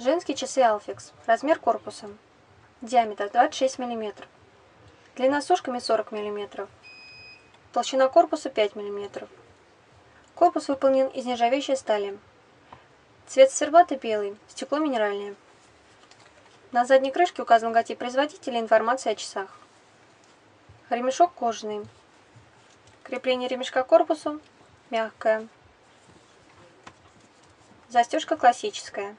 Женские часы Alfix. Размер корпуса. Диаметр 26 мм. Длина с ушками 40 мм. Толщина корпуса 5 мм. Корпус выполнен из нержавеющей стали. Цвет циферблата белый, стекло минеральное. На задней крышке указан логотип производителя и информация о часах. Ремешок кожаный. Крепление ремешка к корпусу мягкое. Застежка классическая.